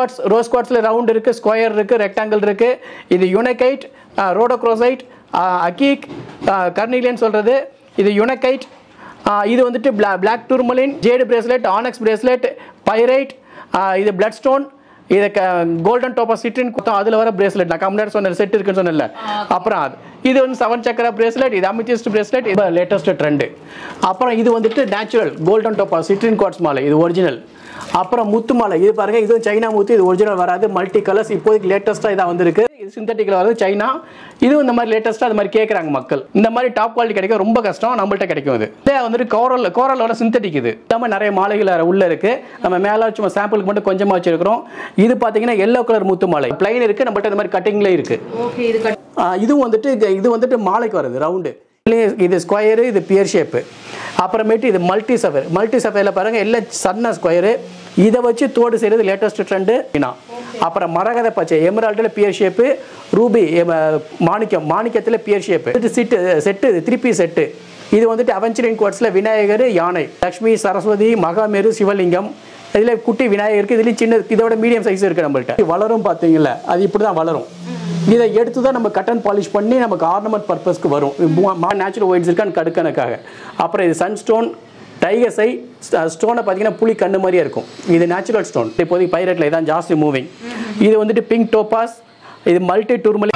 Quartz rose குவாட்ஸில் round இருக்குது square இருக்குது ரெக்டாங்கிள் இருக்குது இது யுனைகைட் ரோடோக்ரோசைட் அக்கீக் கர்னிலியன் சொல்கிறது இது யுனைகைட் இது வந்துட்டு பிளா black tourmaline jade bracelet onyx bracelet pyrite இது பிளட் ஸ்டோன் இது கோல்டன் டோப்பா சிட்ரின் கொடுத்தோம் அதில் வர பிரேஸ்லெட் நான் கம்மியாக சொன்ன செட் இருக்குன்னு சொன்னேன்ல. அப்புறம் அது. இது வந்து செவன் சக்கர பிரேஸ்லெட் இது அமித்திஸ்ட் பிரேஸ்லெட் இது லேட்டஸ்ட் ட்ரெண்டு அப்புறம் இது வந்துட்டு natural golden topaz citrine quartz மாலை இது ஒரிஜினல் அப்புறம் முத்து மாலை இது பாருங்க இதுவும் சைனா முத்து இது ஒரிஜினல் வராது மல்டி கலர்ஸ் இப்போதைக்கு லேட்டஸ்ட்டாக இதாக வந்திருக்கு. இது சிந்தட்டிக்கில் வராது சைனா. இதுவும் இந்த மாதிரி லேட்டஸ்ட்டாக அது மாதிரி கேட்குறாங்க மக்கள். இந்த மாதிரி டாப் குவாலிட்டி கிடைக்க ரொம்ப கஷ்டம் நம்மள்ட்ட கிடைக்கும் இது. இதே வந்துட்டு கோரல் கோரலோட சிந்தட்டிக் இது. மாதிரி நிறைய மாலைகள் உள்ள இருக்கு. நம்ம மேலே சும்மா சாம்பிளுக்கு மட்டும் கொஞ்சமாக வச்சிருக்கிறோம். இது பார்த்தீங்கன்னா எல்லோ கலர் முத்து மாலை பிளைன் இருக்கு நம்மள்ட்ட இந்த மாதிரி கட்டிங்ல இருக்கு. இதுவும் வந்துட்டு இது- இது வந்துட்டு மாலைக்கு வருது ரவுண்டு இது ஸ்கொயரு இது பியர் ஷேப்பு அப்புறமேட்டு இது மல்டி சஃபர் மல்டி சஃபரில் பாருங்க எல்லாம் சன்ன ஸ்கொயரு இதை வச்சு தோடு செய்கிறது லேட்டஸ்ட் ட்ரெண்டு அப்புறம் மரகத பச்சை எமரால்டில் பியர் ஷேப்பு ரூபி மாணிக்கம் மாணிக்கத்தில் பியர் ஷேப்பு இது சிட்டு செட்டு திருப்பி செட்டு இது வந்துட்டு அவெஞ்சரின் குவாட்ஸில் விநாயகர் யானை. லக்ஷ்மி சரஸ்வதி மகாமேரு சிவலிங்கம். இதில் குட்டி விநாயகர் இருக்குது இதுலேயும் சின்ன இதோட மீடியம் சைஸ் இருக்குது நம்மள்கிட்ட வளரும் பார்த்தீங்களா அது இப்படி தான் வளரும். இதை எடுத்து தான் நம்ம கட்டன் பாலிஷ் பண்ணி நமக்கு ஆர்னமெண்ட் பர்பஸ்க்கு வரும். நேச்சுரல் ஒயிட்ஸ் இருக்கான்னு கடுக்கணக்காக. அப்புறம் இது சன்ஸ்டோன் டைகஸை ஸ்டோனை பார்த்தீங்கன்னா புளி கண்ணு மாதிரியே இருக்கும். இது நேச்சுரல் ஸ்டோன் இப்போதைக்கு பைரட்டில் இதான் ஜாஸ்தி மூவிங் இது வந்துட்டு பிங்க் டோபாஸ் இது மல்டி டூர்மலி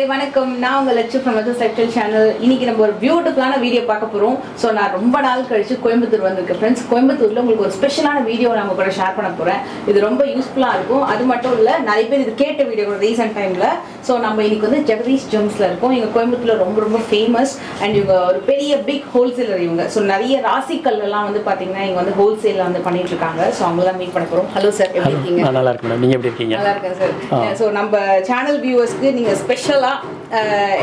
மக்களே வணக்கம். நான் உங்க லட்சு ஃப்ரம் செக்டல் சேனல் இன்னைக்கு நம்ம ஒரு பியூட்டிஃபுல்லான வீடியோ பார்க்க போறோம். ஸோ நான் ரொம்ப நாள் கழிச்சு கோயம்புத்தூர் வந்திருக்கேன் ஃப்ரெண்ட்ஸ் கோயம்புத்தூர்ல உங்களுக்கு ஒரு ஸ்பெஷலான வீடியோ நான் கூட ஷேர் பண்ண போறேன். இது ரொம்ப யூஸ்ஃபுல்லா இருக்கும். அது மட்டும் இல்ல நிறைய பேர் இது கேட்ட வீடியோ கூட ரீசெண்ட் டைம்ல ஸோ நம்ம இன்னைக்கு வந்து ஜெகதீஷ் ஜெம்ஸ்ல இருக்கோம். இவங்க கோயம்புத்தூர்ல ரொம்ப ரொம்ப ஃபேமஸ் அண்ட் இவங்க ஒரு பெரிய பிக் ஹோல்சேலர் இவங்க. ஸோ நிறைய ராசிக்கல் எல்லாம் வந்து பாத்தீங்கன்னா இங்க வந்து ஹோல்சேல்ல வந்து பண்ணிட்டு இருக்காங்க. ஸோ அவங்களாம் மீட் பண்ண போறோம். ஹலோ சார் எப்படி இருக்கீங்க? நல்லா இருக்கு மேடம் நீங்கள் எப்படி இருக்கீங்க? நல்லா இருக்கேன் சார் ஸோ நம்ம சேனல் வியூவர்ஸ்க்கு நீங்க ஸ்பெஷலா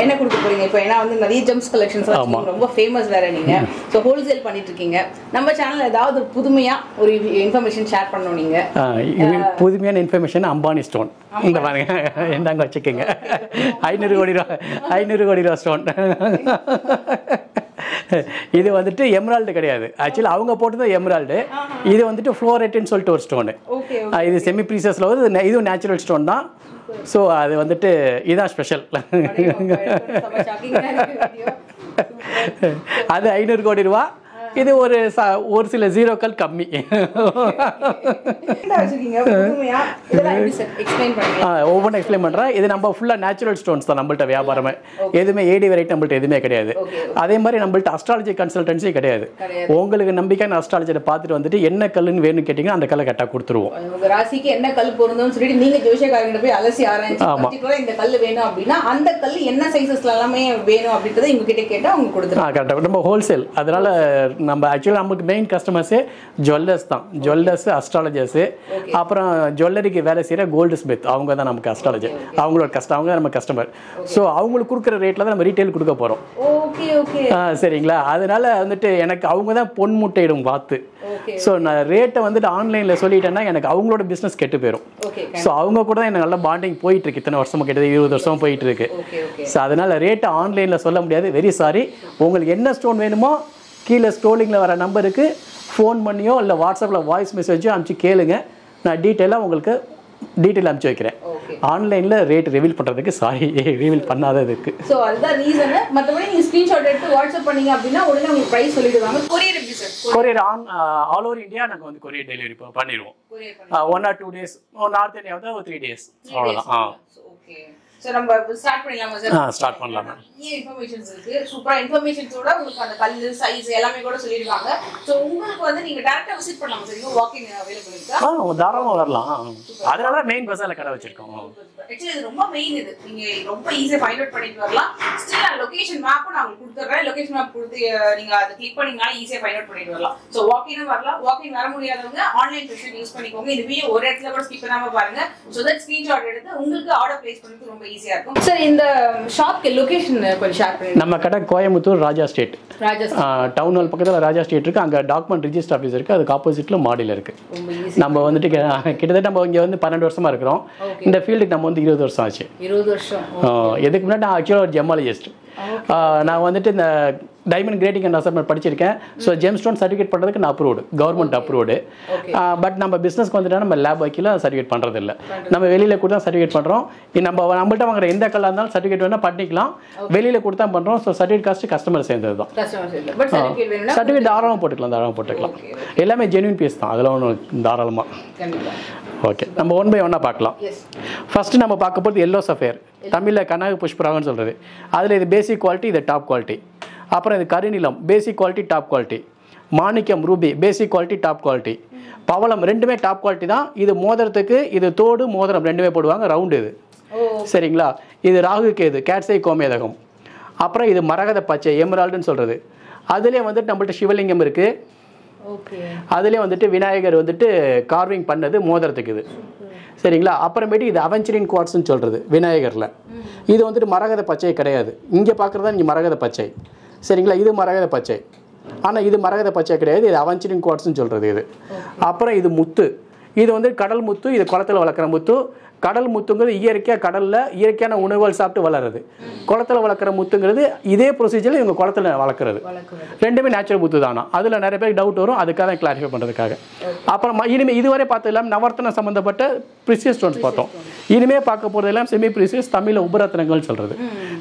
என்ன கொடுக்க போறீங்க? இப்போ ஏன்னா வந்து நிறைய ஜெம்ஸ் கலெக்ஷன்ஸ். ரொம்ப ஃபேமஸ் வேற நீங்க. ஸோ ஹோல்சேல் பண்ணிட்டு இருக்கீங்க நம்ம சேனல் ஏதாவது புதுமையா ஒரு இன்ஃபர்மேஷன் ஷேர் பண்ணணும் நீங்க? புதுமையான இன்ஃபர்மேஷன் அம்பானி ஸ்டோன் இந்த பாருங்க. இந்தாங்க வச்சுக்கோங்க. ஐநூறு கோடி ரூபா ஐநூறு கோடி ரூபா ஸ்டோன் இது வந்துட்டு எம்ரால்டு கிடையாது. ஆக்சுவலி அவங்க போட்டது எம்ரால்டு இது வந்துட்டு ஃப்ளோரைட்னு சொல்லிட்டு ஒரு ஸ்டோனு இது செமி ப்ரீசஸில் இது இதுவும் நேச்சுரல் ஸ்டோன் தான். ஸோ அது வந்துட்டு இதான் ஸ்பெஷல் அது ஐநூறு கோடி ரூபா. இது ஒரு ஒரு சில ஜீரோக்கள் கம்மி. ஒவ்வொன்றும் எக்ஸ்பிளைன் பண்ணுறேன் இது நம்ம ஃபுல்லாக நேச்சுரல் ஸ்டோன்ஸ் தான் நம்மள்ட்ட வியாபாரமே. எதுவுமே ஏடி வெரைட்டி நம்மள்ட்ட எதுவுமே கிடையாது. அதே மாதிரி நம்மள்ட்ட அஸ்ட்ராலஜி கன்சல்டன்சி கிடையாது. உங்களுக்கு நம்பிக்கையான அஸ்ட்ராலஜியை பார்த்துட்டு வந்துட்டு என்ன கல்லுன்னு வேணும்னு கேட்டிங்கன்னா அந்த கல்லை கரெக்டாக கொடுத்துருவோம். ராசிக்கு என்ன கல் பொருந்தும்னு சொல்லிட்டு நீங்க ஜோசியக்காரங்க போய் அலசி ஆராய்ச்சி இந்த கல் வேணும் அப்படின்னா அந்த கல் என்ன சைசஸ்ல எல்லாமே வேணும் அப்படின்றத இவங்க கிட்ட கேட்டா அவங்க கொடுத்துருவாங்க. கரெக்டாக நம்ம ஹோல்சேல் அதனால நம்ம ஆக்சுவலாக நமக்கு மெயின் கஸ்டமர்ஸே ஜுவல்லர்ஸ் தான். ஜுவல்லர்ஸ் அஸ்ட்ராலஜர்ஸு அப்புறம் ஜுவல்லரிக்கு வேலை செய்கிற கோல்டு ஸ்மித் அவங்க தான் நமக்கு அஸ்ட்ராலஜர் அவங்களோட கஸ்டம் அவங்க தான் நம்ம கஸ்டமர் ஸோ அவங்களுக்கு கொடுக்குற ரேட்டில் தான் நம்ம ரீட்டைல் கொடுக்க போகிறோம் சரிங்களா? அதனால வந்துட்டு எனக்கு அவங்க தான் பொன் முட்டையிடும் ஓகே ஸோ நான் ரேட்டை வந்துட்டு ஆன்லைனில் சொல்லிட்டேன்னா எனக்கு அவங்களோட பிஸ்னஸ் கெட்டு போயிடும் ஸோ அவங்க கூட தான் எனக்கு நல்ல பாண்டிங் போயிட்டு இருக்கு இத்தனை வருஷமா கிட்டத்தட்ட இருபது வருஷமா போயிட்டு இருக்கு ஸோ அதனால ரேட்டை ஆன்லைனில் சொல்ல முடியாது. வெரி சாரி உங்களுக்கு என்ன ஸ்டோன் வேணுமோ கீழே ஸ்க்ரோலிங்கில் வர நம்பருக்கு ஃபோன் பண்ணியோ இல்லை வாட்ஸ்அப்பில் வாய்ஸ் மெசேஜோ அனுப்பிச்சு கேளுங்க. நான் டீட்டெயிலாக உங்களுக்கு டீட்டெயில் அனுப்பிச்சு வைக்கிறேன். ஆன்லைனில் ரேட் ரிவீல் பண்ணுறதுக்கு சாரி ரிவீல் பண்ணாததுக்கு சோ அதுதான் ரீசன் மத்தபடி நீங்க ஸ்கிரீன்ஷாட் எடுத்து வாட்ஸ்அப் பண்ணீங்க அப்படின்னா உடனே உங்களுக்கு பிரைஸ் சொல்லிடுவாங்க. கொரியர் எப்படி sir courier on all over India நாங்கள் வந்து கொரியர் டெலிவரி பண்ணிடுவோம். Courier one or two days north India வந்து ஒரு த்ரீ டேஸ் அவ்வளோதான் ஆ. ஓகே நம்ம ஸ்டார்ட் பண்ணிடலாமா சார் ஆ ஸ்டார்ட் பண்ணலாம்? நிறைய இன்ஃபர்மேஷன்ஸ் இருக்கு. சூப்பரா இன்ஃபர்மேஷன்ஸோட உங்களுக்கு அந்த கல்லு சைஸ் எல்லாமே கூட சொல்லிடுவாங்க சோ உங்களுக்கு வந்து நீங்க டைரக்டா விசிட் பண்ணலாம் சார் வாக்கிங் அவைலபிள் இருக்கா? ஆ தாராளமாக வரலாம். அதனால தான் மெயின் பஸ்ஸில் கடை வச்சிருக்கோம். ஆக்சுவலி இது ரொம்ப மெயின் இது. நீங்க ரொம்ப ஈஸியா ஃபைண்ட் அவுட் பண்ணிட்டு வரலாம். ஸ்டில் அந்த லொகேஷன் மேப்பும் நான் உங்களுக்கு கொடுத்துறேன். லொகேஷன் மேப் கொடுத்து அஹ், நீங்க அதை கிளிக் பண்ணீங்கன்னா ஈஸியா ஃபைண்ட் அவுட் பண்ணிட்டு வரலாம். சோ வாக்கிங் வரலாம். வாக்கிங் வர முடியாதவங்க ஆன்லைன் ஃபெசிலிட்டி யூஸ் பண்ணிக்கோங்க. இந்த வீடியோ ஒரு இடத்துல கூட ஸ்கிப் பண்ணாம பாருங்க. சோ தட் ஸ்கிரீன்ஷாட் எடுத்து உங்களுக்கு ஆர்டர் பிளேஸ் பண்ணுறது ரொம்ப ஈஸியா இருக்கும். சார் இந்த ஷாப்க்கு லொகேஷன் கொஞ்சம் ஷேர் பண்ணுங்க நம்ம கடை Coimbatore Raja street. Rajasthan town hall பக்கத்தில் ராஜா ஸ்ட்ரீட் இருக்கு. அங்கே டாக்குமெண்ட் ரிஜிஸ்டர் ஆஃபீஸ் இருக்கு. அதுக்கு ஆப்போசிட்ல மாடியில் இருக்கு. ரொம்ப ஈஸி நம்ம வந்துட்டு கிட்டத்தட்ட நம்ம இங்கே வந்து பன்னெண்டு வருஷமா இருக்கிறோம். இந்த ஃபீல்டுக்கு நம்ம வந்து இருபது வருஷம் ஆச்சு. இருபது வருஷம். ஆ, இதுக்கு முன்னாடி நான் ஆக்சுவலாக ஒரு ஜெமாலஜிஸ்ட் நான் வந்துட்டு இந்த டைமண்ட் கிரேடிங் அண்ட் அசர்மெண்ட் படிச்சிருக்கேன். ஸோ ஜெம் ஸ்டோன் சர்டிஃபிகேட் பண்ணுறதுக்கு நான் அப்ரூவ்டு கவர்மெண்ட் அப்ரூவ்டு. பட் நம்ம பிஸ்னஸ்க்கு வந்துட்டா நம்ம லேப் வைக்கல சர்டிஃபிகேட் பண்ணுறது இல்லை நம்ம வெளியில் கொடுத்தா சர்டிஃபிகேட் பண்ணுறோம் நம்ம நம்மள்ட்ட வாங்குற எந்த கல்லாக இருந்தாலும் சர்டிஃபிகேட் வேணால் பண்ணிக்கலாம். வெளியில் கொடுத்தா பண்ணுறோம் ஸோ சர்டிஃபிகேட் காஸ்ட் கஸ்டமர் சேர்ந்தது தான். சர்டிஃபிகேட் தாராளமாக போட்டுக்கலாம். தாராளமாக போட்டுக்கலாம். எல்லாமே ஜென்யூன் பீஸ் தான். அதில் ஒன்றும் தாராளமாக ஓகே நம்ம ஒன் பை ஒன்னாக பார்க்கலாம். ஃபர்ஸ்ட் நம்ம பார்க்க போகிறது எல்லோ சஃபேர் தமிழில் கனகு புஷ்பராகன்னு சொல்கிறது அதில் இது பேசிக் குவாலிட்டி இது டாப் குவாலிட்டி அப்புறம் இது கருநிலம் பேசிக் குவாலிட்டி டாப் குவாலிட்டி மாணிக்கம் ruby basic quality top quality பவளம் ரெண்டுமே டாப் குவாலிட்டி தான். இது மோதிரத்துக்கு இது தோடு மோதிரம் ரெண்டுமே போடுவாங்க ரவுண்டு இது. சரிங்களா? இது ராகு கேது கேட்சை கோமேதகம். அப்புறம் இது மரகத பச்சை எமரால்டுன்னு சொல்கிறது அதுலேயே வந்துட்டு நம்மள்ட்ட சிவலிங்கம் இருக்குது அதுலேயே வந்துட்டு விநாயகர் வந்துட்டு கார்விங் பண்ணது மோதிரத்துக்கு இது. சரிங்களா? அப்புறமேட்டு இது அவெஞ்சரின் குவாட்ஸ்னு சொல்கிறது விநாயகரில். இது வந்துட்டு மரகத பச்சை கிடையாது. இங்கே பார்க்குறதா நீங்கள் மரகத பச்சை. சரிங்களா? இது மரகத பச்சை. ஆனால் இது மரகத பச்சை கிடையாது. இது அவெஞ்சரின் குவாட்ஸ்னு சொல்கிறது இது. அப்புறம் இது முத்து. இது வந்து கடல் முத்து இது குளத்துல வளர்க்குற முத்து. கடல் முத்துங்கிறது இயற்கையாக கடலில் இயற்கையான உணவுகள் சாப்பிட்டு வளருது. குளத்துல வளர்க்குற முத்துங்கிறது இதே ப்ரொசீஜரில் இவங்க குளத்துல வளர்க்குறது. ரெண்டுமே நேச்சுரல் புத்து தானா? அதில் நிறைய பேருக்கு டவுட் வரும். அதுக்காக தான் கிளாரிஃபை பண்ணுறதுக்காக அப்புறம் இனிமே இதுவரை பார்த்தது எல்லாம் நவர்த்தன சம்மந்தப்பட்ட ப்ரிசியஸ் ஸ்டோன்ஸ் பார்த்தோம். இனிமே பார்க்க போகிறது எல்லாம் செமி ப்ரிசியஸ் தமிழில் உபரத்னங்கள் சொல்கிறது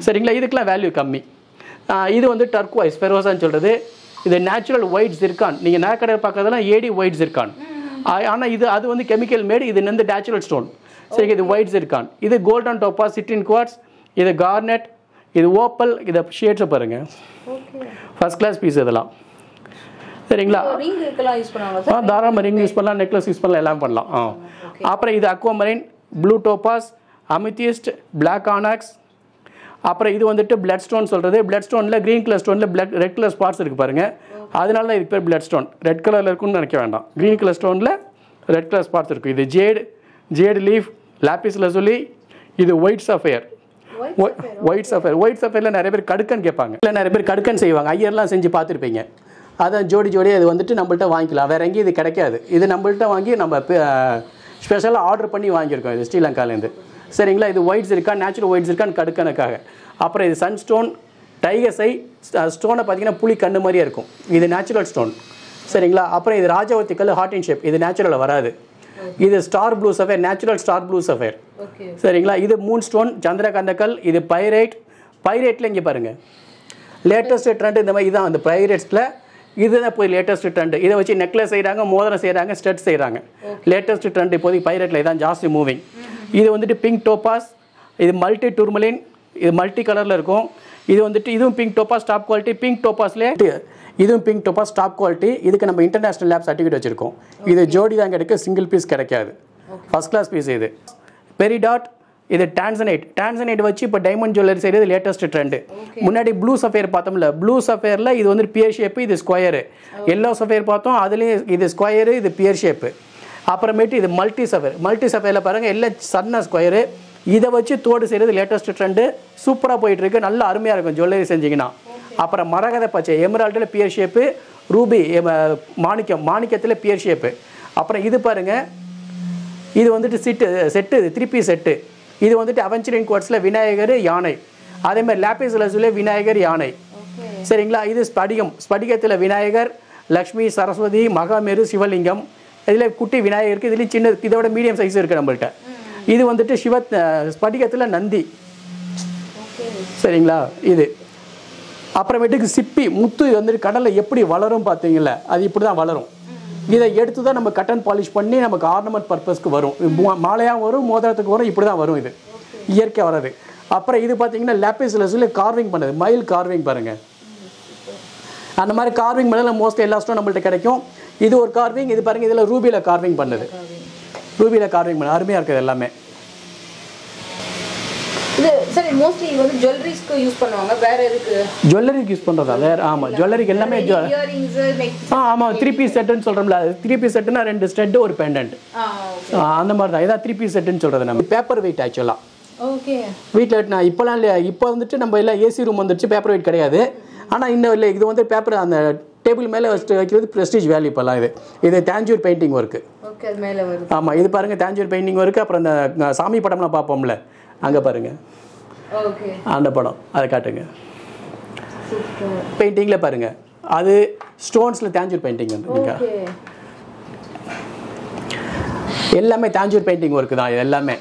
சரிங்களா? இதுக்கெல்லாம் வேல்யூ கம்மி. இது வந்து டர்க்வைஸ் ஃபெரோசான்னு சொல்கிறது இது நேச்சுரல் ஒயிட் ஜிர்கான் நீங்கள் நேக்கடையில் பார்க்கறதெல்லாம் ஏடி ஒயிட் ஜிர்கான் ஆனால் இது அது வந்து கெமிக்கல் மேடு இது வந்து நேச்சுரல் ஸ்டோன் சரி இது ஒயிட் ஜிர்கான் இது கோல்டன் டோப்பா சிட்ரின் குவாட்ஸ் இது கார்னெட் இது ஓப்பல் இதை ஷேட்ஸை பாருங்கள் ஓகே ஃபர்ஸ்ட் கிளாஸ் பீஸ் இதெல்லாம். சரிங்களா? ஆ தாராளமாக ரிங் யூஸ் பண்ணலாம் நெக்லஸ் யூஸ் பண்ணலாம் எல்லாம் பண்ணலாம். ஆ. அப்புறம் இது aquamarine blue topaz amethyst black onyx அப்புறம் இது வந்துட்டு பிளட் ஸ்டோன் சொல்கிறது பிளட் ஸ்டோனில் க்ரீன் கலர் ஸ்டோனில் பிளட் ரெட் கலர் ஸ்பாட்ஸ் இருக்குது பாருங்கள் அதனால தான் இதுக்கு பேர் பிளட் ஸ்டோன் ரெட் கலரில் இருக்குன்னு நினைக்க வேண்டாம். க்ரீன் கலர் ஸ்டோனில் ரெட் கலர் ஸ்பாட்ஸ் இருக்குது இது jade jade leaf lapis lazuli இது white sapphire white sapphire white சஃபயரில் நிறைய பேர் கடுக்கன் கேட்பாங்க. இல்லை நிறைய பேர் கடுக்கன் செய்வாங்க. ஐயர்லாம் செஞ்சு பார்த்துருப்பீங்க. அதான் ஜோடி ஜோடியாக இது வந்துட்டு நம்மள்ட்ட வாங்கிக்கலாம். வேற எங்கேயும் இது கிடைக்காது. இது நம்மள்ட்ட வாங்கி நம்ம ஸ்பெஷலாக ஆர்டர் பண்ணி வாங்கியிருக்கோம். இது ஸ்ரீலங்காலேருந்து சரிங்களா? இது ஒயிட்ஸ் இருக்கா? நேச்சுரல் ஒயிட்ஸ் இருக்கான்னு கடுக்கனுக்காக அப்புறம் இது சன்ஸ்டோன் டைகஸை ஸ்டோனை பார்த்தீங்கன்னா புளி கண்ணு மாதிரியே இருக்கும். இது நேச்சுரல் ஸ்டோன் சரிங்களா? அப்புறம் இது ராஜவத்தி கல் ஹார்ட் இன் ஷேப் இது நேச்சுரலில் வராது. இது star blue sapphire natural star blue sapphire சரிங்களா? இது மூன் ஸ்டோன் சந்திரகாந்தக்கல் இது பைரைட் பைரைட்டில் இங்கே பாருங்க. லேட்டஸ்ட் ட்ரெண்ட் இந்த மாதிரி இதான். அந்த பைரைட்ஸில் இதுதான் போய் லேட்டஸ்ட் ட்ரெண்ட் இதை வச்சு நெக்லஸ் செய்கிறாங்க மோதிரம் செய்கிறாங்க ஸ்டட் செய்கிறாங்க லேட்டஸ்ட் ட்ரெண்ட் இப்போதைக்கு பைரைட்டில் இதான் ஜாஸ்தி மூவிங் இது வந்துட்டு பிங்க் டோபாஸ் இது மல்டி டூர்மலின் இது மல்டி கலரில் இருக்கும். இது வந்துட்டு இதுவும் pink topaz top quality pink டோபாஸ்லேயே இதுவும் பிங்க் டோபாஸ் டாப் குவாலிட்டி இதுக்கு நம்ம இன்டர்நேஷனல் லேப் சர்டிஃபிகேட் வச்சிருக்கோம். இது ஜோடி தான் கிடைக்கும் சிங்கிள் பீஸ் கிடைக்காது. ஃபர்ஸ்ட் கிளாஸ் பீஸ் இது. பெரிடாட் இது டான்சனைட் டான்சனைட் வச்சு இப்போ டைமண்ட் ஜுவல்லரி செய்கிறது லேட்டஸ்ட் ட்ரெண்டு முன்னாடி ப்ளூ சஃபேர் பார்த்தோம்ல ப்ளூ சஃபேரில் இது வந்து பியர் ஷேப்பு இது ஸ்கொயரு எல்லோ சஃபேர் பார்த்தோம் அதுலேயும் இது ஸ்கொயரு இது பியர் ஷேப்பு அப்புறமேட்டு இது மல்டி சஃபேர் மல்டி சஃபேரில் பாருங்கள் எல்லாம் சன்ன ஸ்கொயரு இதை வச்சு தோடு செய்கிறது லேட்டஸ்ட் ட்ரெண்டு சூப்பராக போயிட்டு இருக்கு நல்ல அருமையாக இருக்கும். ஜுவல்லரி செஞ்சீங்கன்னா. அப்புறம் மரகத பச்சை எமரால்டில் பியர் ஷேப்பு ரூபி மாணிக்கம் மாணிக்கத்தில் பியர் ஷேப்பு அப்புறம் இது பாருங்கள் இது வந்துட்டு சிட்டு செட்டு த்ரீ பீஸ் செட்டு இது வந்துட்டு அவெஞ்சரின் குவார்ட்ஸில் விநாயகர் யானை. அதே மாதிரி லசுல விநாயகர் யானை. சரிங்களா? இது ஸ்படிகம். ஸ்படிகத்தில் விநாயகர் லக்ஷ்மி சரஸ்வதி மகாமேரு சிவலிங்கம். இதில் குட்டி விநாயகருக்கு இதுலேயும் சின்ன இதோட மீடியம் சைஸ் இருக்குது நம்மள்ட்ட. இது வந்துட்டு சிவ ஸ்படிகத்தில் நந்தி. சரிங்களா? இது. அப்புறமேட்டுக்கு சிப்பி முத்து வந்துட்டு கடலில் எப்படி வளரும் பார்த்தீங்களா அது இப்படி தான் வளரும் இதை எடுத்து தான் நம்ம கட்டன் பாலிஷ் பண்ணி நமக்கு ஆர்னமெண்ட் பர்பஸ்க்கு வரும். மு- மாலையாகவும் வரும் மோதிரத்துக்கு வரும் இப்படி தான் வரும் இது. இயற்கை வராது அப்புறம் இது பார்த்தீங்கன்னா லேப்பிஸ் லெஸ்ல கார்விங் பண்ணது. மயில் கார்விங் பாருங்க. அந்த மாதிரி கார்விங் பண்ணல மோஸ்ட்லி எல்லா ஸ்டோன் நம்மள்ட்ட கிடைக்கும். இது ஒரு கார்விங் இது பாருங்க இதில் ரூபியில் கார்விங் பண்ணது. ரூபியில் கார்விங் பண்ணது அருமையாக இருக்குது எல்லாமே. இது சரி மோஸ்ட்லி வந்து ஜுவல்லரிஸ்க்கு யூஸ் பண்ணுவாங்க வேற எதுக்கு? ஜுவல்லரிக்கு யூஸ் பண்ணுறதா வேறு ஆமாம் ஜுவல்லரிக்கு எல்லாமே ஆ ஆமாம் த்ரீ பீஸ் செட்டுன்னு சொல்கிறோம்ல த்ரீ பீஸ் ரெண்டு ஸ்டெட்டு ஒரு பெண்டன்ட் அந்த மாதிரி தான். இதான் த்ரீ பீஸ் சொல்கிறது நம்ம. பேப்பர் வெயிட் ஆக்சுவலாக ஓகே. வீட்டில் நான் இப்போலாம் இல்லையா? இப்போ வந்துட்டு நம்ம எல்லாம் ஏசி ரூம் வந்துருச்சு பேப்பர் வெயிட் கிடையாது. ஆனால் இன்னும் இல்லை இது வந்து பேப்பர் அந்த டேபிள் மேலே வச்சுட்டு வைக்கிறது ப்ரெஸ்டீஜ் வேல்யூ இப்போல்லாம் இது. இது தேஞ்சூர் பெயிண்டிங் ஒர்க்கு ஆமாம் இது பாருங்கள் தேஞ்சூர் பெயிண்டிங் ஒர்க்கு அப்புறம் இந்த சாமி படம்லாம் பார்ப்போம்ல அங்கே பாருங்கள் அந்த படம் அதை காட்டுங்க. பெயிண்டிங்கில் பாருங்க. அது ஸ்டோன்ஸில் தேஞ்சூர் பெயிண்டிங் ஓகே எல்லாமே தேஞ்சூர் பெயிண்டிங் ஒர்க்கு தான் இது எல்லாமே.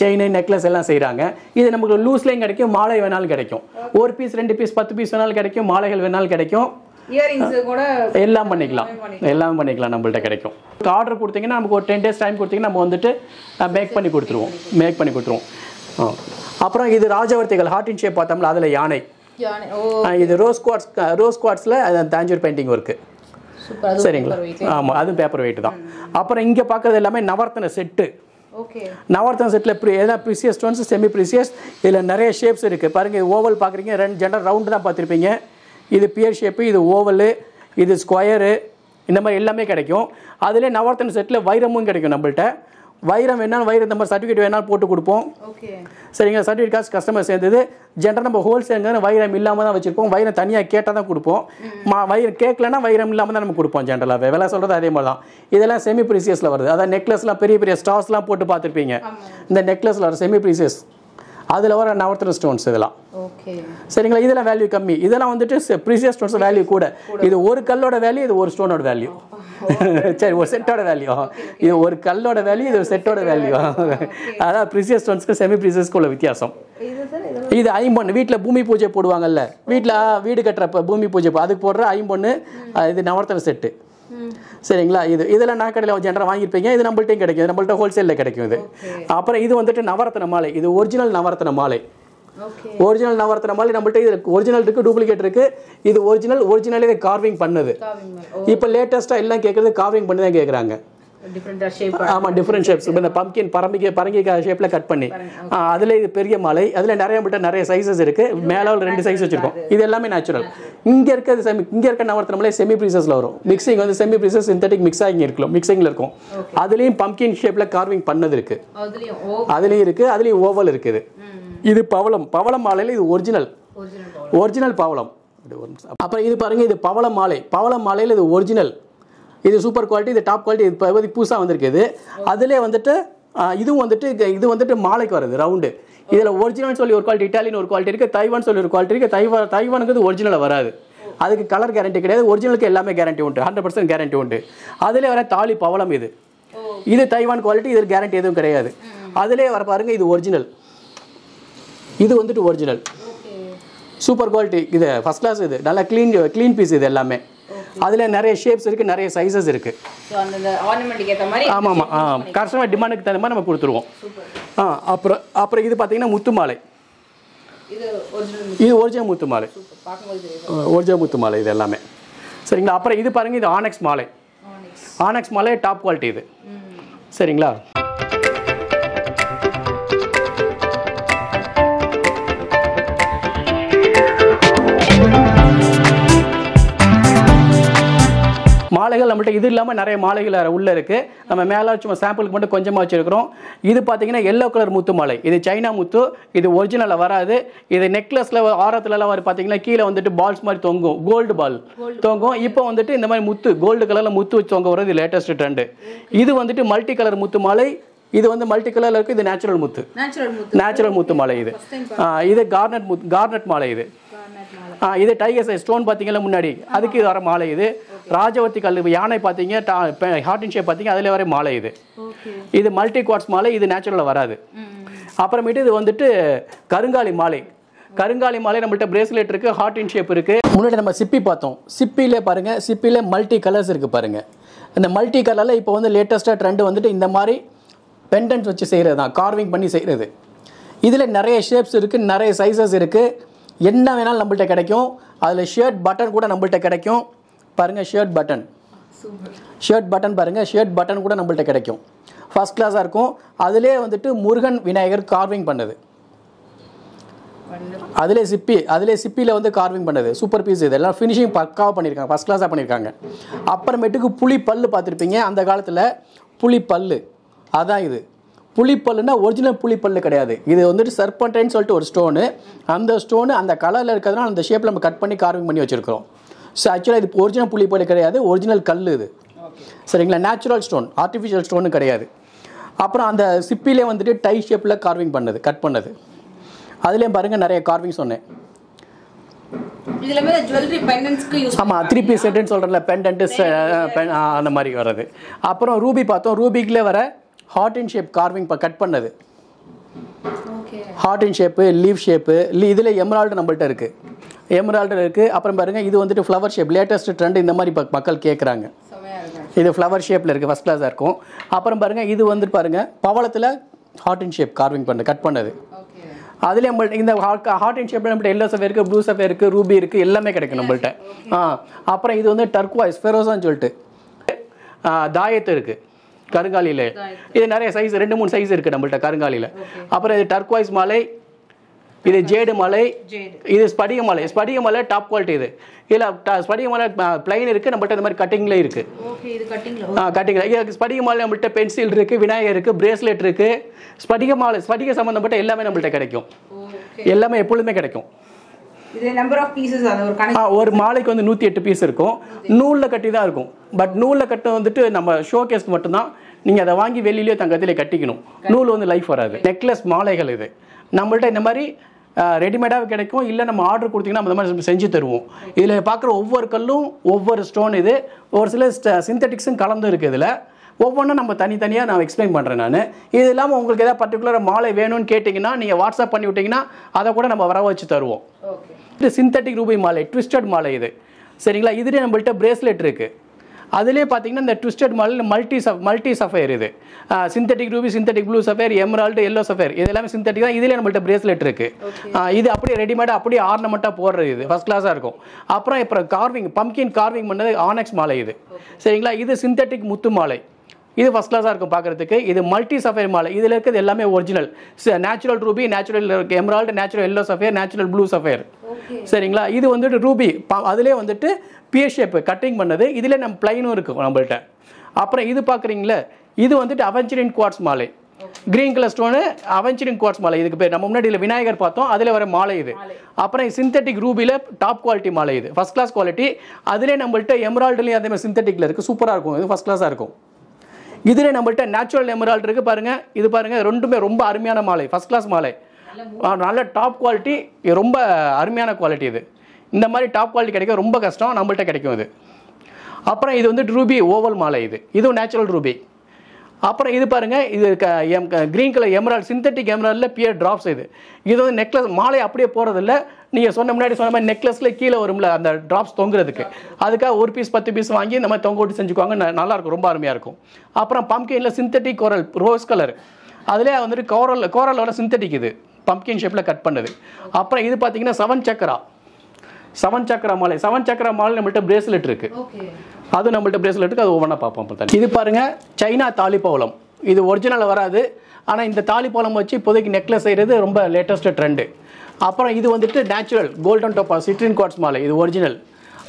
செயின் நெக்லஸ் எல்லாம் செய்கிறாங்க இது நமக்கு லூஸ்லேயும் கிடைக்கும் மாலை வேணாலும் கிடைக்கும். ஒரு பீஸ் ரெண்டு பீஸ் பத்து பீஸ் வேணாலும் கிடைக்கும் மாலைகள் வேணாலும் கிடைக்கும். எல்லாம் பண்ணிக்கலாம். எல்லாம் பண்ணிக்கலாம். நம்மள்ட்ட கிடைக்கும். ஆர்டர் கொடுத்தீங்கன்னா நமக்கு ஒரு டென் டேஸ் டைம் கொடுத்தீங்கன்னா நம்ம வந்துட்டு மேக் பண்ணி கொடுத்துருவோம். மேக் பண்ணி கொடுத்துருவோம். அப்புறம் இது ராஜவர்த்திகள் ஹார்ட் இன் ஷேப் பார்த்தோம்ல அதில் யானை. இது ரோஸ் குவாட்ஸ் ரோஸ் குவாட்ஸில் தாஞ்சூர் பெயிண்டிங் ஒர்க்கு சரிங்களா? ஆமாம் அதுவும் பேப்பர் வெயிட் தான். அப்புறம் இங்கே பார்க்குறது எல்லாமே நவர்த்தன செட்டு நவர்த்தன செட்டில் ப்ரி எதாவது ப்ரிசியஸ் ஸ்டோன்ஸ் செமி ப்ரிசியஸ் இதில் நிறைய ஷேப்ஸ் இருக்குது பாருங்கள் ஓவல் பார்க்குறீங்க ரெண்டு ஜெண்டர் ரவுண்டு தான் பார்த்துருப்பீங்க. இது பியர் ஷேப்பு இது ஓவலு இது ஸ்கொயரு இந்த மாதிரி எல்லாமே கிடைக்கும். அதிலே நவர்த்தன செட்டில் வைரமும் கிடைக்கும் நம்மள்ட்ட. வைரம் வேணாலும் வைரம் நம்ம சர்டிஃபிகேட் வேணாலும் போட்டு கொடுப்போம். ஓகே சரிங்களா சர்டிஃபிகேட் காசு கஸ்டமர் சேர்ந்தது. ஜென்ரல் நம்ம ஹோல்சேலுங்க வைரம் இல்லாமல் தான் வச்சுருப்போம் வைரம் தனியாக கேட்டால் தான் கொடுப்போம். மா. வைரம் கேட்கலன்னா வைரம் இல்லாமல் தான் நம்ம கொடுப்போம் ஜென்ரலாக விலை சொல்கிறது அதே மாதிரி தான். இதெல்லாம் செமி ப்ரீசியஸில் வருது. அதான் நெக்லஸ்லாம் பெரிய பெரிய ஸ்டார்ஸ்லாம் போட்டு பார்த்துருப்பீங்க. இந்த நெக்லஸில் வர செமி ப்ரீசியஸ் அதில் வர நவரத்ன ஸ்டோன்ஸ் இதெல்லாம். ஓகே சரிங்களா? இதெல்லாம் வேல்யூ கம்மி. இதெல்லாம் வந்துட்டு ப்ரீசியஸ் ஸ்டோன்ஸ் வேல்யூ கூட. இது ஒரு கல்லோட வேல்யூ இது ஒரு ஸ்டோனோட வேல்யூ சரி ஒரு செட்டோட வேல்யூ இது ஒரு கல்லோட வேல்யூ இது ஒரு செட்டோட வேல்யூ அதான் ப்ரீசியஸ் ஸ்டோன்ஸ்க்கு செமி ப்ரீசியஸ்க்கு உள்ள வித்தியாசம். இது ஐம்பொன்னு வீட்டில் பூமி பூஜை போடுவாங்கல்ல. வீட்டில் வீடு கட்டுறப்ப பூமி பூஜை அதுக்கு போடுற ஐம்பொன்னு அஹ் இது நவரத்தன செட்டு சரிங்களா? இது இதெல்லாம் நான் கடையில் ஜென்ரல் வாங்கியிருப்பீங்க. இது நம்மள்ட்டையும் கிடைக்கும். நம்மள்ட்ட ஹோல்சேலில் கிடைக்கும் இது. அப்புறம் இது வந்துட்டு நவரத்தன மாலை. இது ஒரிஜினல் நவரத்தன மாலை. ஒரிஜினல் நவரத்தன மாலை நம்மள்ட்ட இது ஒரிஜினல் இருக்கு டூப்ளிகேட் இருக்கு. இது ஒரிஜினல் ஒரிஜினலே கார்விங் பண்ணது. மேல் இப்போ லேட்டஸ்ட்டாக எல்லாம் கேட்குறது கார்விங் பண்ணி தான் கேட்குறாங்க டிஃப்ரெண்ட் ஷேப் ஆமாம் டிஃப்ரெண்ட் ஷேப்ஸ் இந்த பம்கின் பரம்பிக்கை பரங்கிக்காய் ஷேப்பில் கட் பண்ணி. அதில் இது பெரிய மாலை. அதில் நிறைய நிறைய சைஸஸ் இருக்குது மேலே ரெண்டு சைஸ் வச்சுருக்கோம். இது எல்லாமே நேச்சுரல் இங்கே இருக்கிறது செமி இங்கே இருக்க நவரத்தினமலே செமி ப்ரீசஸில் வரும். மிக்சிங் வந்து செமி ப்ரீசஸ் சிந்தட்டிக் மிக்ஸ் ஆகி இருக்கும். மிக்சிங்கில் இருக்கும். அதுலேயும் பம்கின் ஷேப்பில் கார்விங் பண்ணது இருக்குது அதுலயும் இருக்குது அதுலேயும் ஓவல் இருக்குது. இது பவளம். பவளம் மாலையில் இது ஒரிஜினல் ஒரிஜினல் பவளம். அப்புறம் இது பாருங்க இது பவளம் மாலை. பவளம் மாலையில் இது ஒரிஜினல் இது சூப்பர் குவாலிட்டி இது டாப் குவாலிட்டி இது புதுசாக வந்திருக்கு இது. அதிலே வந்துட்டு இதுவும் வந்துட்டு இது வந்துட்டு மாலைக்கு வருது ரவுண்டு இதில் ஒரிஜினல் சொல்லி ஒரு குவாலிட்டி இட்டாலியன் ஒரு குவாலிட்டி இருக்குது தைவான் சொல்லி ஒரு குவாலிட்டி இருக்குது தைவா தைவானுக்கு ஒரிஜினல் வராது. அதுக்கு கலர் கேரண்டி கிடையாது. ஒரிஜினலுக்கு எல்லாமே கேரண்டி உண்டு. ஹண்ட்ரட் பர்சன்ட் கேரண்டி உண்டு. அதிலே வர தாலி பவளம் இது. இது தைவான் குவாலிட்டி இது கேரண்டி எதுவும் கிடையாது. அதிலே வர பாருங்க இது ஒரிஜினல் இது வந்துட்டு ஒரிஜினல் சூப்பர் குவாலிட்டி இது ஃபஸ்ட் கிளாஸ் இது. நல்லா க்ளீன் க்ளீன் பீஸ் இது எல்லாமே. அதில் நிறைய ஷேப்ஸ் இருக்குது நிறைய சைஸஸ் இருக்குது ஆமாம் ஆமாம் ஆ கஸ்டமர் டிமாண்டுக்கு தகுந்த மாதிரி நம்ம கொடுத்துருவோம். ஆ அப்புறம் அப்புறம் இது பார்த்தீங்கன்னா முத்து. மாலை இது ஒரிஜினல் முத்து மாலை ஒரிஜினல் முத்து மாலை இது எல்லாமே. சரிங்களா? அப்புறம் இது பாருங்கள் இது ஆனெக்ஸ் மாலை. ஆனெக்ஸ் மாலை டாப் குவாலிட்டி இது. சரிங்களா? மாலைகள் நம்மள்ட்ட இது இல்லாமல் நிறைய மாலைகள் உள்ள இருக்கு. நம்ம மேலே சும்மா சாம்பிளுக்கு மட்டும் கொஞ்சமாக வச்சிருக்கிறோம். இது பார்த்தீங்கன்னா எல்லோ கலர் முத்து மாலை. இது சைனா முத்து. இது ஒரிஜினலில் வராது. இது நெக்லஸில் ஆரத்துலலாம் வர பார்த்தீங்கன்னா கீழே வந்துட்டு பால்ஸ் மாதிரி தொங்கும். கோல்டு பால் தொங்கும். இப்போ வந்துட்டு இந்த மாதிரி முத்து கோல்டு கலரில் முத்து வச்சு தொங்க வர்றது லேட்டஸ்ட் ட்ரெண்டு இது வந்துட்டு மல்டி கலர் முத்து மாலை. இது வந்து மல்டி கலரில் இருக்குது இது நேச்சுரல் முத்து. நேச்சுரல் முத்து. மாலை இது. இது கார்னட் முத்து கார்னட் மாலை இது. இது டைகர் சைஸ் ஸ்டோன் பார்த்தீங்களா முன்னாடி? அதுக்கு இது வர மாலை இது. ராஜவர்த்தி கல் யானை பார்த்தீங்க ஹார்ட் இன் ஷேப் பார்த்தீங்க அதில் வர மாலை இது. இது மல்டி குவாட்ஸ் மாலை இது நேச்சுரலில் வராது. அப்புறமேட்டு இது வந்துட்டு கருங்காலி மாலை. கருங்காலி மாலை நம்மள்ட்ட பிரேஸ்லெட் இருக்கு ஹார்ட் இன் ஷேப் இருக்கு. முன்னாடி நம்ம சிப்பி பார்த்தோம். சிப்பிலே பாருங்க சிப்பிலே மல்டி கலர்ஸ் இருக்கு பாருங்க. இந்த மல்டி கலரில் இப்போ வந்து லேட்டஸ்ட்டாக ட்ரெண்ட் வந்துட்டு இந்த மாதிரி பெண்டன்ஸ் வச்சு செய்கிறது தான் கார்விங் பண்ணி செய்கிறது இதில் நிறைய ஷேப்ஸ் இருக்குது நிறைய சைஸஸ் இருக்குது என்ன வேணாலும் நம்மள்ட்ட கிடைக்கும். அதில் ஷர்ட் பட்டன் கூட நம்மள்ட்ட கிடைக்கும். பாருங்கள் ஷர்ட் பட்டன் ஷர்ட் பட்டன் பாருங்கள் ஷர்ட் பட்டன் கூட நம்மள்ட்ட கிடைக்கும். ஃபர்ஸ்ட் கிளாஸாக இருக்கும். அதிலே வந்துட்டு முருகன் விநாயகர் கார்விங் பண்ணது. அதிலே சிப்பி அதிலே சிப்பியில் வந்து கார்விங் பண்ணது. சூப்பர் பீஸ் இது. எல்லாம் ஃபினிஷிங் பக்காவாக பண்ணியிருக்காங்க ஃபஸ்ட் கிளாஸாக பண்ணியிருக்காங்க அப்புறமேட்டுக்கு புளி பல்லு பார்த்துருப்பீங்க. அந்த காலத்தில் புளி பல்லு அதான் இது. புளிப்பல்லுனா ஒரிஜினல் புளிப்பல்லு கிடையாது. இது வந்துட்டு சர்பன்டைன்னு சொல்லிட்டு ஒரு ஸ்டோனு அந்த ஸ்டோனு அந்த கலரில் இருக்கிறதுனால அந்த ஷேப்பில் நம்ம கட் பண்ணி கார்விங் பண்ணி வச்சுருக்கிறோம். ஸோ ஆக்சுவலாக இது ஒரிஜினல் புளிப்பல்லு கிடையாது. ஒரிஜினல் கல் இது. சரிங்களா? நேச்சுரல் ஸ்டோன் ஆர்டிஃபிஷியல் ஸ்டோனு கிடையாது. அப்புறம் அந்த சிப்பிலே வந்துட்டு டை ஷேப்பில் கார்விங் பண்ணது கட் பண்ணது. அதுலேயும் பாருங்கள் நிறைய கார்விங் சொன்னேன். ஆமாம் த்ரீ பீஸ் செட்டுன்னு சொல்கிறேன்ல பெண்டன்ட்டு அந்த மாதிரி வர்றது. அப்புறம் ரூபி பார்த்தோம். ரூபிக்கில் வர heart in shape carving cut பண்ணது. Heart in shape leave shape இதில் எமரால்டு நம்மள்ட்ட இருக்குது எமரால்டு இருக்குது அப்புறம் பாருங்கள் இது வந்துட்டு ஃப்ளவர் ஷேப் லேட்டஸ்ட் ட்ரெண்ட் இந்த மாதிரி ப- மக்கள் கேட்குறாங்க இது ஃப்ளவர் ஷேப்பில் இருக்குது ஃபஸ்ட் கிளாஸாக இருக்கும். அப்புறம் பாருங்கள் இது வந்துட்டு பாருங்கள் பவளத்தில் ஹார்ட் இன் ஷேப் கார்விங் பண்ண கட் பண்ணது. ஓகே அதுலேயே நம்மள்ட்ட இந்த ஹார்ட் இன் ஷேப்பில் நம்மள்ட்ட எல்லோ சஃபே இருக்குது ப்ளூ சஃபே இருக்குது ரூபி இருக்குது எல்லாமே கிடைக்கும் நம்மள்ட்ட. ஆ அப்புறம் இது வந்து டர்க்வாய்ஸ் ஃபெரோசான்னு சொல்லிட்டு. தாயத்து இருக்குது கருங்காலியில். இது நிறைய சைஸ் ரெண்டு மூணு சைஸ் இருக்குது நம்மள்ட்ட கருங்காலியில். அப்புறம் இது டர்க்வாய்ஸ் மாலை இது ஜேடு மலை. இது ஸ்படிக மலை. ஸ்படிக மலை டாப் குவாலிட்டி இது. இதில் ஸ்படிக மலை பிளைன் இருக்குது நம்மள்ட்ட இந்த மாதிரி கட்டிங்கில் இருக்குது ஓகே இது கட்டிங்ல கட்டிங்க இது ஸ்படிக மாலை நம்மள்ட்ட பென்சில் இருக்குது விநாயகர் இருக்குது பிரேஸ்லெட் இருக்குது ஸ்படிக மாலை ஸ்படிக சம்மந்தப்பட்ட எல்லாமே நம்மள்ட்ட கிடைக்கும். எல்லாமே எப்பொழுதுமே கிடைக்கும். இது நம்பர் ஆஃப் பீசஸ் அது ஒரு கணக்கு ஒரு மாலைக்கு வந்து நூற்றி எட்டு பீஸ் இருக்கும். நூலில் கட்டி தான் இருக்கும். பட் நூலில் கட்ட வந்துட்டு நம்ம ஷோ கேஸ்க்கு மட்டும்தான். நீங்கள் அதை வாங்கி வெளியிலேயே தங்கத்திலே கட்டிக்கணும். நூல் வந்து லைஃப் வராது. நெக்லஸ் மாலைகள் இது. நம்மள்ட்ட இந்த மாதிரி ரெடிமேடாக கிடைக்கும். இல்லை நம்ம ஆர்டர் கொடுத்தீங்கன்னா நம்ம இந்த மாதிரி செஞ்சு தருவோம். இதில் பார்க்குற ஒவ்வொரு கல்லும் ஒவ்வொரு ஸ்டோன் இது. ஒரு சில சிந்தட்டிக்ஸும் கலந்து இருக்குது இதில். ஒவ்வொன்றும் நம்ம தனித்தனியாக நான் எக்ஸ்பிளைன் பண்ணுறேன் நான். இது இல்லாமல் உங்களுக்கு ஏதாவது பர்டிகுலர் மாலை வேணும்னு கேட்டிங்கன்னா நீங்கள் வாட்ஸ்அப் பண்ணி விட்டிங்கன்னா அதை கூட நம்ம வர வச்சு தருவோம். ஓகே இது சிந்தட்டிக் ரூபி மாலை ட்விஸ்டட் மாலை இது. சரிங்களா? இதுலேயே நம்மள்ட்ட பிரேஸ்லெட் இருக்குது அதுலேயே பார்த்தீங்கன்னா இந்த ட்விஸ்டட் மாலை மல்டி சஃப் மல்டி சஃபயர் இது. Synthetic ruby synthetic blue sapphire emerald yellow sapphire இது எல்லாமே சிந்தட்டிக் தான். இதுலேயே நம்மள்ட்ட பிரேஸ்லெட் இருக்குது இது அப்படியே ரெடிமேடாக அப்படியே ஆர்னமெண்ட்டாக போடுறது இது. ஃபஸ்ட் கிளாஸாக இருக்கும். அப்புறம் இப்போ கார்விங் பம்கின் கார்விங் பண்ணது ஆனெக்ஸ் மாலை இது. சரிங்களா? இது சிந்தட்டிக் முத்து மாலை. இது ஃபஸ்ட் கிளாஸாக இருக்கும் பார்க்குறதுக்கு இது மல்டி சஃபேர் மாலை. இதில் இருக்கிறது எல்லாமே original natural ruby natural emerald natural yellow sapphire natural blue sapphire சரிங்களா? இது வந்துட்டு ரூபி அதிலே வந்துட்டு பிஎஸ் ஷேப் கட்டிங் பண்ணது. இதில் நம்ம பிளைனும் இருக்கும் நம்மள்ட்ட. அப்புறம் இது பார்க்குறீங்களே இது வந்துட்டு அவெஞ்சரின் குவார்ட்ஸ் மாலை. Green colour stone aventurine quartz மாலை. இதுக்கு பேர். நம்ம முன்னாடி விநாயகர் பார்த்தோம். அதில் வர மாலை இது. அப்புறம் சிந்தட்டிக் ரூபியில் டாப் குவாலிட்டி மாலை இது. ஃபஸ்ட் கிளாஸ் குவாலிட்டி அதிலே நம்மள்ட்ட எமரால்டுலேயும் அதே மாதிரி சிந்தட்டிக்கில் இருக்குது சூப்பராக இருக்கும். இது ஃபஸ்ட் கிளாஸாக இருக்கும். இதில் நம்மள்ட்ட நேச்சுரல் எமரால்டு இருக்கு பாருங்க. இது பாருங்க ரெண்டுமே ரொம்ப அருமையான மாலை ஃபர்ஸ்ட் கிளாஸ் மாலை. நல்ல டாப் குவாலிட்டி ரொம்ப அருமையான குவாலிட்டி இது. இந்த மாதிரி டாப் குவாலிட்டி கிடைக்க ரொம்ப கஷ்டம் நம்மள்ட்ட கிடைக்கும் இது. அப்புறம் இது வந்து ரூபி ஓவல் மாலை இது. இதுவும் நேச்சுரல் ரூபி அப்புறம் இது பாருங்கள் இது கிரீன் கலர் எமரால் சிந்தட்டிக் எமராலில் பியர் ட்ராப்ஸ் இது. இது வந்து நெக்லஸ் மாலை அப்படியே போகிறதில்ல நீங்கள் சொன்ன முன்னாடி சொன்ன மாதிரி நெக்லஸில் கீழே வரும்ல அந்த ட்ராப்ஸ் தொங்குறதுக்கு. அதுக்காக ஒரு பீஸ் பத்து பீஸ் வாங்கி இந்த மாதிரி தொங்க விட்டு செஞ்சுக்குவாங்க. நல்லாயிருக்கும் ரொம்ப அருமையாக இருக்கும். அப்புறம் பம்கின்ல சிந்தட்டிக் கோரல் ரோஸ் கலர் அதிலே வந்துட்டு கோரல் கோரலோட சிந்தட்டிக் இது. பம்கின் ஷேப்பில் கட் பண்ணுது. அப்புறம் இது பார்த்தீங்கன்னா செவன் சக்கரா செவன் சக்கரா மாலை செவன் சக்கரா மாலை நம்மள்ட்ட பிரேஸ்லெட் இருக்குது ஓகே அது நம்மள்ட்ட பிரேஸ்லெட் இருக்கு அது ஒவ்வொன்றா பார்ப்போம். இது பாருங்க சைனா தாலி பவளம் இது ஒரிஜினல் வராது. ஆனால் இந்த தாலி பவளம் வச்சு இப்போதைக்கு நெக்லஸ் செய்கிறது ரொம்ப லேட்டஸ்ட் ட்ரெண்டு அப்புறம் இது வந்துட்டு natural golden topaz citrine quartz மாலை இது ஒரிஜினல்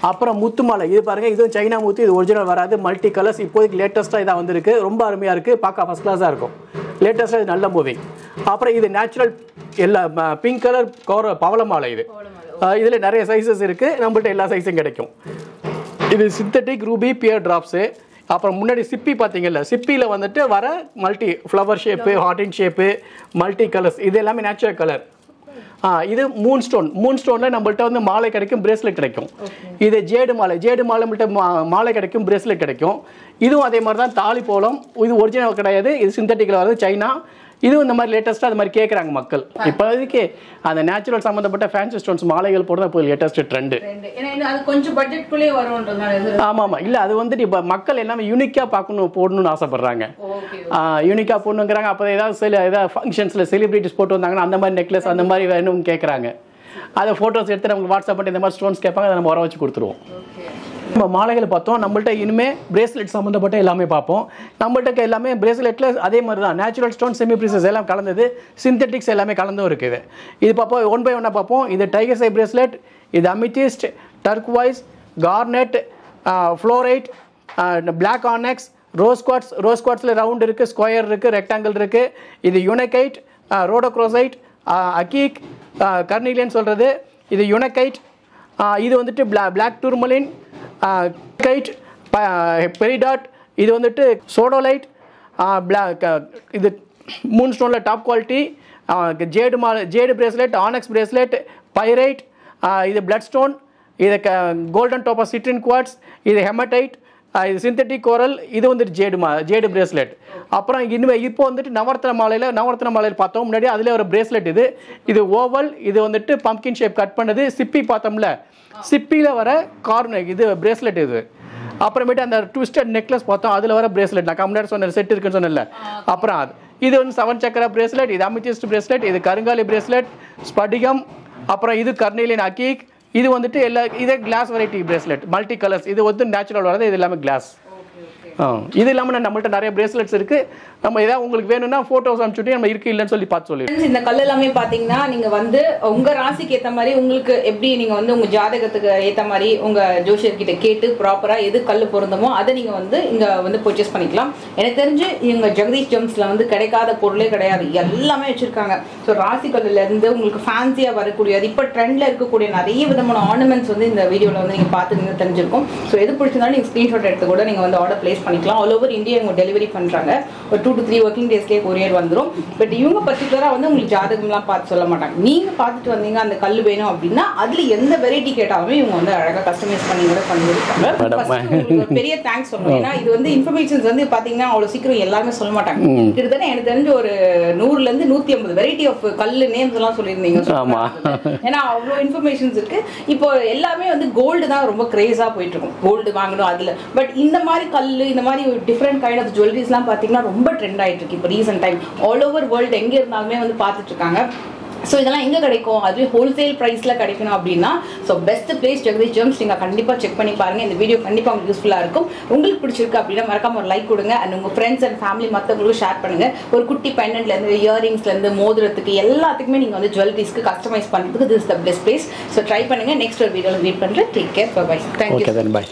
அப்புறம் முத்து மாலை இது பாருங்க இதுவும் சைனா முத்து இது ஒரிஜினல் வராது. மல்டி கலர்ஸ் இப்போதைக்கு லேட்டஸ்ட்டாக இதாக வந்திருக்கு. ரொம்ப அருமையாக இருக்குது பார்க்க ஃபஸ்ட் கிளாஸாக இருக்கும். லேட்டஸ்ட்டாக இது நல்ல மூவிங் அப்புறம் இது நேச்சுரல் எல்லா பிங்க் கலர் கௌர பவள மாலை இது. இதில் நிறைய சைஸஸ் இருக்குது நம்மள்ட்ட எல்லா சைஸும் கிடைக்கும். இது சிந்தட்டிக் ரூபி பியர் டிராப்ஸு அப்புறம் முன்னாடி சிப்பி பார்த்தீங்கல்ல சிப்பியில் வந்துட்டு வர multi flower shape heart in shape multi colours இது எல்லாமே நேச்சுரல் கலர் ஆ இது மூன் ஸ்டோன் மூன் ஸ்டோனில் நம்மள்ட்ட வந்து மாலை கிடைக்கும் பிரேஸ்லெட் கிடைக்கும். இது ஜேடு மாலை. ஜேடு மாலை நம்மள்ட்ட மா- மாலை கிடைக்கும் பிரேஸ்லெட் கிடைக்கும். இதுவும் அதே மாதிரி தான் தாலி போலம். இது ஒரிஜினல் கிடையாது. இது சிந்தட்டிக்கில் வருது சைனா. இதுவும் இந்த மாதிரி லேட்டஸ்ட்டாக அது மாதிரி கேட்குறாங்க மக்கள். இப்போதைக்கு அந்த நேச்சுரல் சம்மந்தப்பட்ட ஃபேன்சி ஸ்டோன்ஸ் மாலைகள் போடுறது இப்போ லேட்டஸ்ட் ட்ரெண்டு கொஞ்சம் பட்ஜெட்குள்ளேயே இது. ஆமாம். ஆமாம் இல்லை அது வந்துட்டு இப்போ மக்கள் எல்லாமே யூனிக்காக பார்க்கணும் போடணும்னு ஆசைப்படுறாங்க. யூனிக்காக போடணுங்கிறாங்க. அப்போ ஏதாவது சில ஏதாவது ஃபங்க்ஷன்ஸில் செலிபிரிட்டிஸ் போட்டு வந்தாங்கன்னா அந்த மாதிரி நெக்லஸ் அந்த மாதிரி வேணும்னு கேட்குறாங்க அதை ஃபோட்டோஸ் எடுத்து நமக்கு வாட்ஸ்அப் பண்ணி இந்த மாதிரி ஸ்டோன்ஸ் கேட்பாங்க அதை நம்ம வர வச்சு கொடுத்துருவோம். நம்ம மாலைகள் பார்த்தோம் நம்மள்ட்ட இனிமே பிரேஸ்லெட் சம்மந்தப்பட்ட எல்லாமே பார்ப்போம். நம்மள்ட்ட எல்லாமே பிரேஸ்லெட்டில் அதே மாதிரி தான் நேச்சுரல் ஸ்டோன் செமி பிரீசஸ் எல்லாம் கலந்தது. சிந்தட்டிக்ஸ் எல்லாமே கலந்தும் இருக்குது. இது பார்ப்போம் ஒன் பை ஒன்னாக பார்ப்போம். இது டைகர் சை பிரேஸ்லெட் இது amethyst turquoise garnet fluorite black onyx rose quartz rose குவாட்ஸில் round இருக்குது ஸ்கொயர் இருக்குது ரெக்டாங்கிள் இருக்குது இது யுனைகைட் ரோடோக்ரோசைட் அக்கீக் கர்னிலியன் சொல்கிறது இது யுனைகைட் இது வந்துட்டு பிளா பிளாக் டூர்மலின் கைட் பெரிடாட் இது வந்துட்டு சோடோலைட் பிளாக் இது மூன் ஸ்டோனில் டாப் குவாலிட்டி ஜேடு மா jade bracelet onyx bracelet pyrite இது பிளட் ஸ்டோன் இது க கோல்டன் டோப்பர் சிட்ரின் குவாட்ஸ் இது ஹெமடைட் இது சிந்தட்டிக் கோரல் இது வந்துட்டு ஜேடு மா ஜேடு பிரேஸ்லெட் அப்புறம் இனிமேல் இப்போ வந்துட்டு நவரத்ன மாலையில் நவரத்ன மாலையில் பார்த்தோம். முன்னாடி அதில் ஒரு பிரேஸ்லெட் இது. இது ஓவல் இது வந்துட்டு பம்கின் ஷேப் கட் பண்ணது. சிப்பி பார்த்தோம்ல. சிப்பியில் வர கார்னர் இது பிரேஸ்லெட் இது. அப்புறமேட்டு அந்த ட்விஸ்டட் நெக்லஸ் பார்த்தோம். அதில் வர பிரேஸ்லெட் நான் முன்னாடி சொன்ன செட் இருக்குன்னு சொன்னேன்ல. அப்புறம் அது. இது வந்து செவன் சக்கர பிரேஸ்லெட் இது அமித்திஸ்ட் பிரேஸ்லெட் இது கருங்காலி பிரேஸ்லெட் ஸ்படிகம் அப்புறம் இது கர்னீலின் அக்கீக் இது வந்துட்டு எல்லா இதே class variety bracelet multi colours இது வந்து நேச்சுரல் வரது இது எல்லாமே கிளாஸ் இது இல்லாமல் நம்மள்ட்ட நிறைய பிரேஸ்லெட்ஸ் இருக்கு. நம்ம ஏதாவது உங்களுக்கு வேணும்னா ஃபோட்டோஸ் அனுப்பிச்சுட்டு நம்ம இருக்கு இல்லைன்னு சொல்லி பார்த்து சொல்லிடுறோம் இந்த கல் எல்லாமே பாத்தீங்கன்னா நீங்க வந்து உங்க ராசிக்கு ஏத்த மாதிரி உங்களுக்கு எப்படி நீங்க வந்து உங்க ஜாதகத்துக்கு ஏத்த மாதிரி உங்க ஜோஷியர் கிட்ட கேட்டு ப்ராப்பரா எது கல் பொருந்தமோ அதை நீங்க வந்து இங்க வந்து பர்ச்சேஸ் பண்ணிக்கலாம். எனக்கு தெரிஞ்சு இவங்க ஜெகதீஷ் ஜெம்ஸ்ல வந்து கிடைக்காத பொருளே கிடையாது. எல்லாமே வச்சிருக்காங்க. ஸோ ராசி கல்லுல இருந்து உங்களுக்கு ஃபேன்சியா வரக்கூடியது இப்போ ட்ரெண்ட்ல இருக்கக்கூடிய நிறைய விதமான ஆர்னமெண்ட்ஸ் வந்து இந்த வீடியோல வந்து நீங்க பார்த்து தெரிஞ்சிருக்கும். ஸோ எது பிடிச்சிருந்தாலும் நீங்க ஸ்கிரீன்ஷாட் எடுத்து கூட நீங்க வந்து ஆர்டர் பிளேஸ் பண்ணிக்கலாம். ஆல் ஓவர் இந்தியா இவங்க டெலிவரி பண்றாங்க. ஒரு டூ டு த்ரீ ஒர்க்கிங் டேஸ்லேயே கொரியர் வந்துரும். பட் இவங்க பர்டிகுலராக வந்து உங்களுக்கு ஜாதகம்லாம் பார்த்து சொல்ல மாட்டாங்க. நீங்க பார்த்துட்டு வந்தீங்க அந்த கல் வேணும் அப்படின்னா அதுல எந்த வெரைட்டி கேட்டாலுமே இவங்க வந்து அழகா கஸ்டமைஸ் பண்ணி கூட பண்ணி கொடுப்பாங்க. Madam. First உங்களுக்கு ஒரு பெரிய தேங்க்ஸ் சொல்லணும். ஏன்னா இது வந்து இன்ஃபர்மேஷன்ஸ் வந்து பாத்தீங்கன்னா அவ்வளவு சீக்கிரம் எல்லாருமே சொல்ல மாட்டாங்க. கிட்டத்தட்ட எனக்கு தெரிஞ்ச ஒரு நூறுல இருந்து நூத்தி ஐம்பது வெரைட்டி ஆஃப் கல் நேம்ஸ் எல்லாம் சொல்லியிருந்தீங்க. ஏன்னா அவ்வளோ இன்ஃபர்மேஷன்ஸ் இருக்கு. இப்போ எல்லாமே வந்து கோல்டு தான் ரொம்ப கிரேஸா போயிட்டு இருக்கும் கோல்டு வாங்கணும் அதுல. பட் இந்த மாதிரி கல் இந்த மாதிரி டிஃப்ரெண்ட் கைண்ட் ஆஃப் ஜுவல்லரிஸ்லாம் பார்த்தீங்கன்னா ரொம்ப ட்ரெண்ட் ஆகிட்டு இருக்கு. இப்போ recent time all over world எங்க இருந்தாலுமே வந்து பார்த்துட்டு இருக்காங்க. ஸோ இதெல்லாம் எங்கே கிடைக்கும்? அதுவே ஹோல்சேல் ப்ரைஸில் கிடைக்கணும் அப்படின்னா so best place Jagadish gems நீங்கள் கண்டிப்பாக செக் பண்ணி பாருங்க. இந்த வீடியோ கண்டிப்பாக உங்களுக்கு யூஸ்ஃபுல்லாக இருக்கும். உங்களுக்கு பிடிச்சிருக்கு அப்படின்னா மறக்காம ஒரு லைக் கொடுங்க. அண்ட் உங்கள் ஃப்ரெண்ட்ஸ் அண்ட் ஃபேமிலி மற்றவங்களுக்கும் ஷேர் பண்ணுங்க. ஒரு குட்டி பெண்டன்ட்லேருந்து இயரிங்ஸ்லேருந்து மோதிரத்துக்கு எல்லாத்துக்குமே நீங்கள் வந்து ஜுவல்லரிஸ்க்கு கஸ்டமைஸ் பண்ணுறதுக்கு this the best place so try பண்ணுங்க. நெக்ஸ்ட் ஒரு வீடியோவில் மீட் பண்ணுறேன் take care bye thank you bye